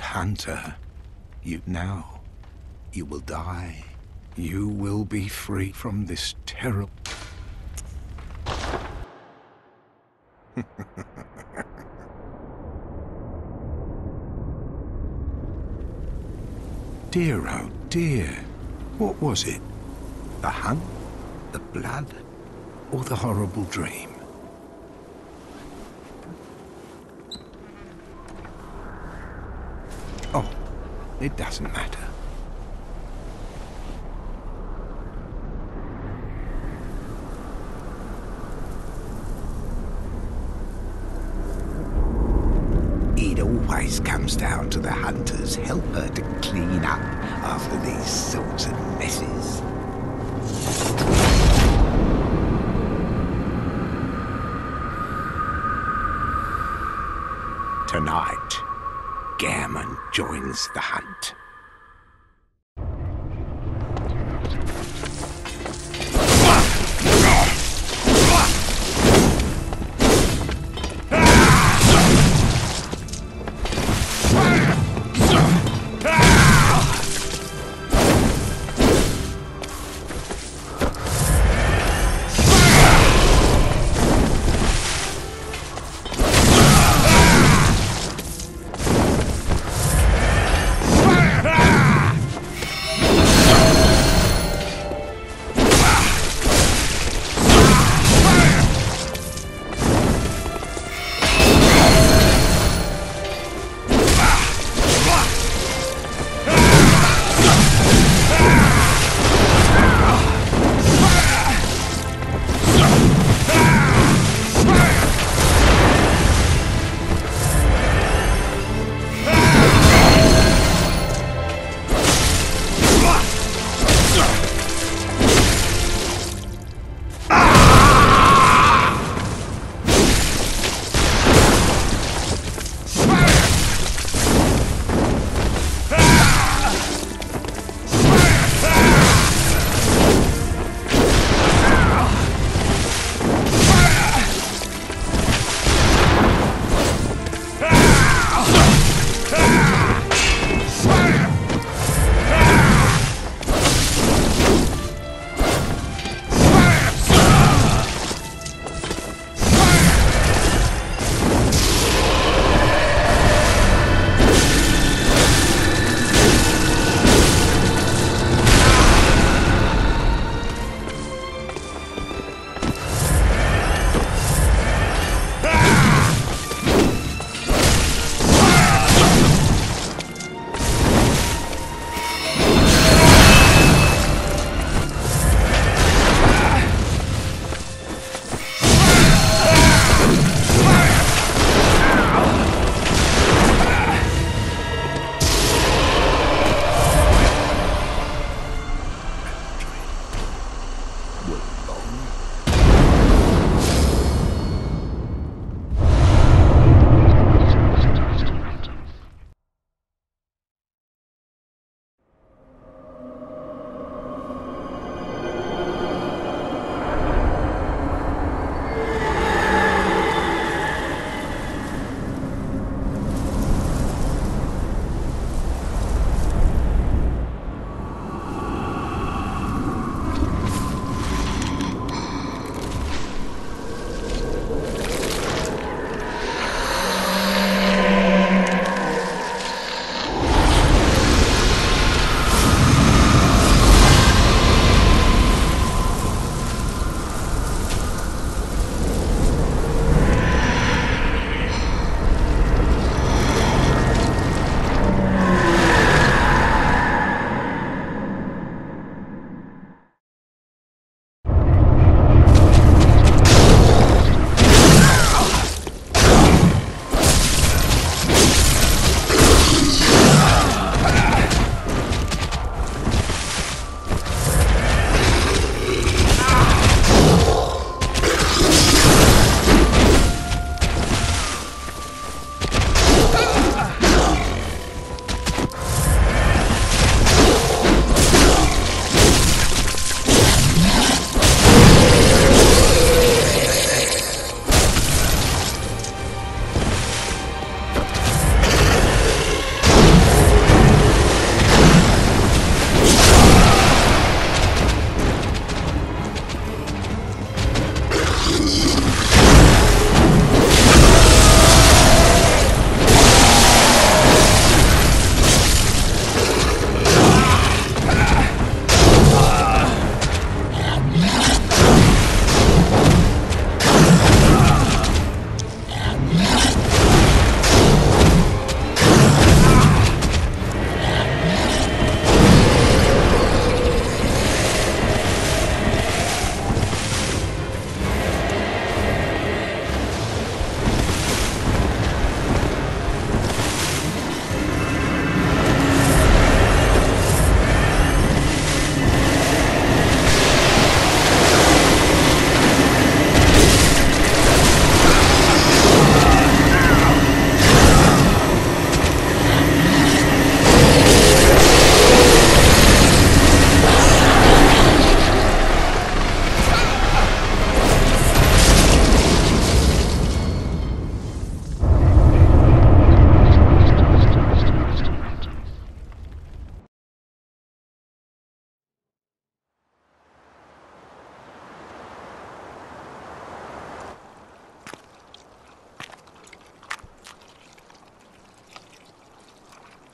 Hunter. You now, you will die. You will be free from this terrible... dear, oh dear. What was it? The hunt? The blood? Or the horrible dream? Oh, it doesn't matter. It always comes down to the hunter's helper to clean up after these sorts of messes. Joins the hunt. Yeah.